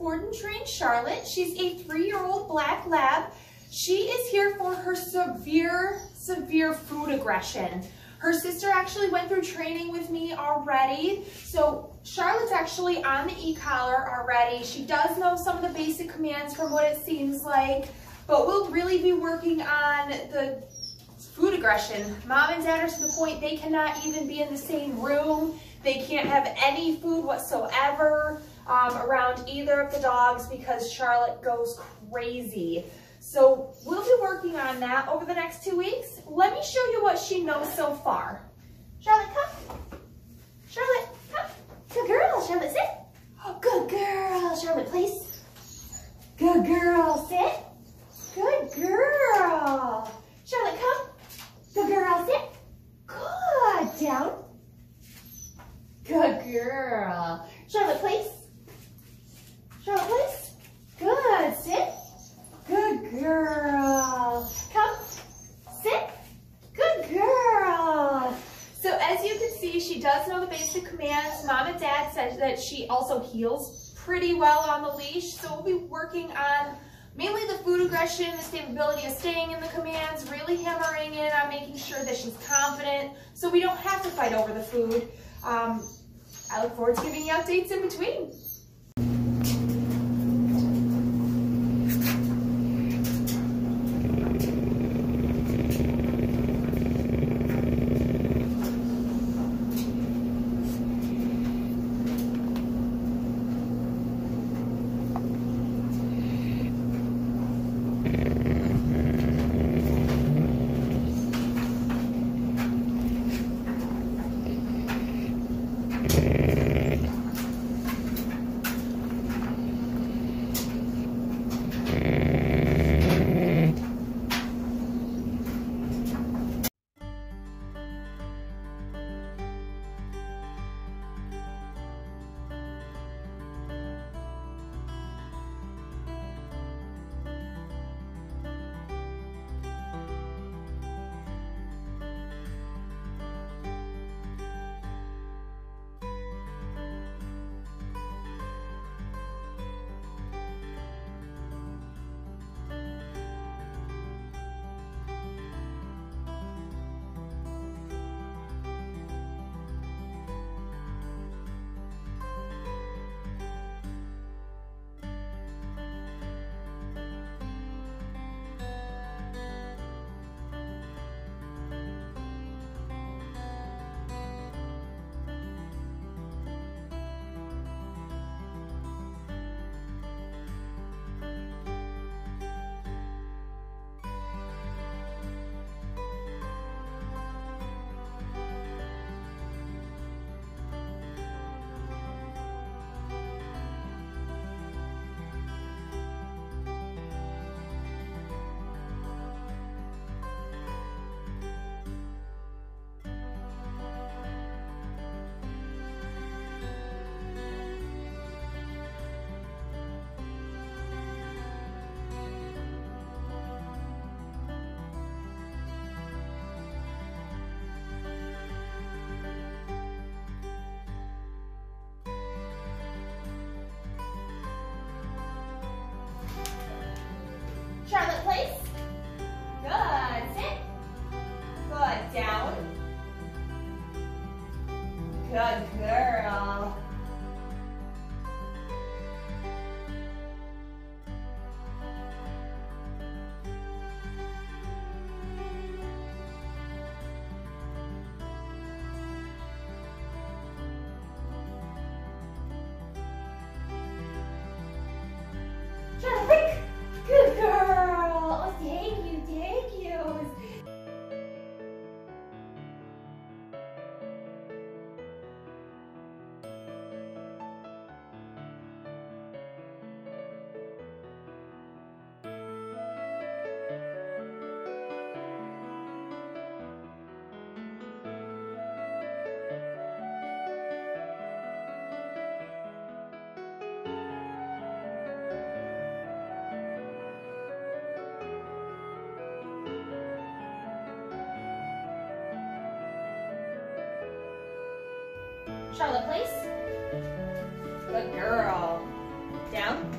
And trained Charlotte. She's a three-year-old black lab. She is here for her severe, severe food aggression. Her sister actually went through training with me already. So Charlotte's actually on the e-collar already. She does know some of the basic commands from what it seems like, but we'll really be working on the food aggression. Mom and dad are to the point they cannot even be in the same room. They can't have any food whatsoever um, around either of the dogs because Charlotte goes crazy. So we'll be working on that over the next two weeks. Let me show you what she knows so far. Charlotte, come. Charlotte, come. Good girl. Charlotte, sit. Oh, good girl. Charlotte, please. Good girl. Sit. Good girl. Charlotte, come. Good girl. Sit. Good. Down. Good girl. Charlotte, place. Good. Sit. Good girl. Come. Sit. Good girl. So as you can see, she does know the basic commands. Mom and Dad said that she also heels pretty well on the leash. So we'll be working on mainly the food aggression, the stability of staying in the commands, really hammering in on making sure that she's confident so we don't have to fight over the food. Um, I look forward to giving you updates in between. Good Charlotte, place. Good girl. Down.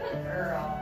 Good girl.